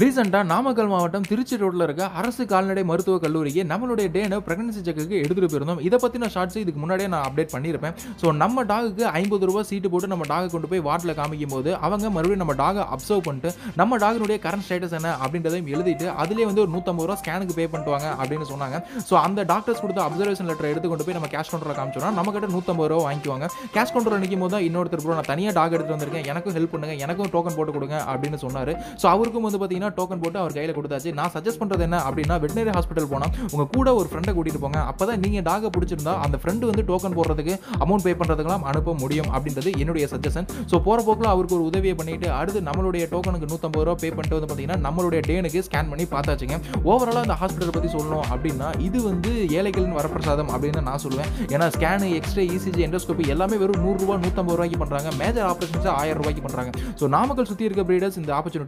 ரீசெண்டாக நாமக்கல் மாவட்டம் திருச்சி ரோட்டில் இருக்க அரசு கால்நடை மருத்துவக் கல்லூரிக்கு நம்மளுடைய டேனை ப்ரெக்னன்சி செக்குக்கு எடுத்துகிட்டு போயிருந்தோம். இதை பற்றின ஷார்ட்ஸ் இதுக்கு முன்னாடியே நான் அப்டேட் பண்ணியிருப்பேன். ஸோ நம்ம டாகுக்கு ஐம்பது ரூபா சீட்டு போட்டு நம்ம டாகை கொண்டு போய் வார்டில் காமிக்கும் போது அவங்க மறுபடியும் நம்ம டாகை அப்சர்வ் பண்ணிட்டு நம்ம டாகினுடைய கரண்ட் ஸ்டேட்டஸ் என்ன அப்படின்றதையும் எழுதிட்டு அதிலே வந்து ஒரு நூற்றம்பது ரூபா ஸ்கேனுக்கு பே பண்ணிட்டுவாங்க அப்படின்னு சொன்னாங்க. ஸோ அந்த டாக்டர்ஸ் கொடுத்த அப்சர்வேஷன் லெட்டர் எடுத்து கொண்டு போய் நம்ம கேஷ் கவுண்டரில் காமிச்சோம்னா நம்ம கிட்ட நூற்றம்பது ரூபா வாங்கிக்குவாங்க. கேஷ் கவுண்டரில் நிற்கும் போது தான் இன்னொருத்தர் நான் தனியாக டாக் எடுத்து வந்திருக்கேன். எனக்கும் ஹெல்ப் பண்ணுங்க எனக்கும் டோக்கன் போட்டு கொடுங்க அப்படின்னு சொன்னார். ஸோ அவருக்கும் வந்து பார்த்தீங்கன்னா டோக்கன் போட்டு அவர் கையில் கொடுத்தாச்சு. நான் சஜஸ்ட் பண்ணுறது என்ன அப்படின்னா வெட்டினரி ஹாஸ்பிட்டல் போனால் உங்கள் கூட ஒரு ஃப்ரெண்டை கூட்டிகிட்டு போங்க. அப்போ தான் நீங்கள் டாகை பிடிச்சிருந்தா அந்த ஃப்ரெண்டு வந்து டோக்கன் போடுறதுக்கு அமௌண்ட் பே பண்ணுறதுக்கெல்லாம் அனுப்ப முடியும் அப்படின்றது என்னுடைய சஜஷன் ஸோ போகிற போக்கில் அவருக்கு ஒரு உதவியை பண்ணிட்டு அடுத்து நம்மளுடைய டோக்கனுக்கு நூற்றம்பது ரூபா பே பண்ணிட்டு வந்து பார்த்தீங்கன்னா நம்மளுடைய டேனுக்கு ஸ்கேன் பண்ணி பார்த்தாச்சுங்க. ஓவராலாக அந்த ஹாஸ்பிட்டல் பற்றி சொல்லணும் அப்படின்னா இது வந்து ஏழைகளின் வரப்பிரசாதம் அப்படின்னு நான் சொல்லுவேன். ஏன்னா ஸ்கேனு எக்ஸ்ரே இசிஜி எண்டோஸ்கோபி எல்லாமே வெறும் நூறுரூவா நூற்றம்பது ரூபாய்க்கு பண்ணுறாங்க மேஜர் ஆப்ரேஷன்ஸாக ஆயிரம் ரூபாய்க்கு பண்ணுறாங்க ஸோ நாமக்கல் சுற்றி இருக்க பிரீடர்ஸ் இந்த ஆப்பர்ச்சுனிட்டி